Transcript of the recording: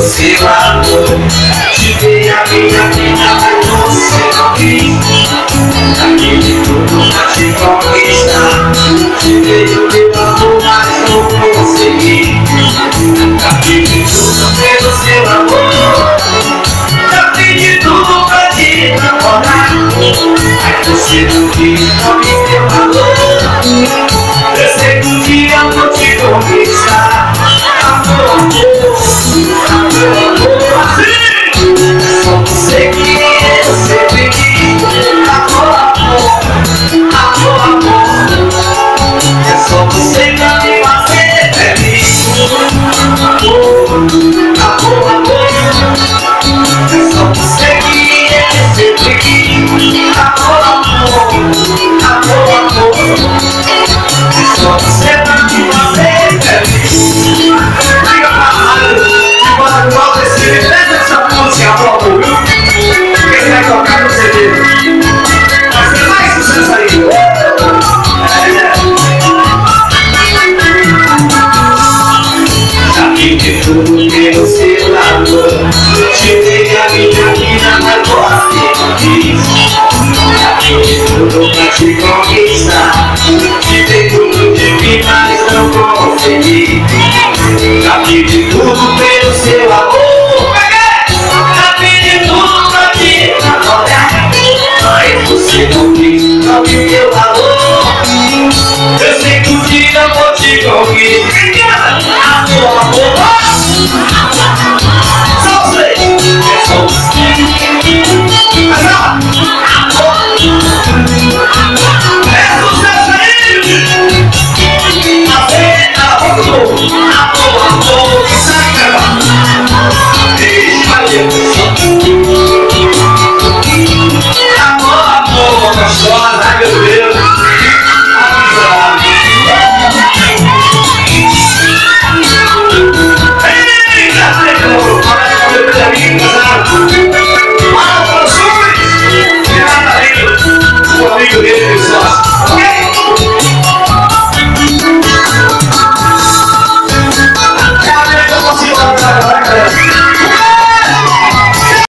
seu amor Te dei a minha vida, mas você Daqui de tudo pra te conquistar Te dei o meu mas não consegui Daqui de tudo pelo seu amor Já fiz tudo pra te namorar Mas você não quis, não me deu valor Eu sei que um dia vou te conquistar amor, Tudo pelo seu amor Te dei a minha vida, mas você quis tudo pra te conquistar dei tudo de mim, mas não consegui de tudo pelo seu amor você Eu sei que um dia eu vou te conquistar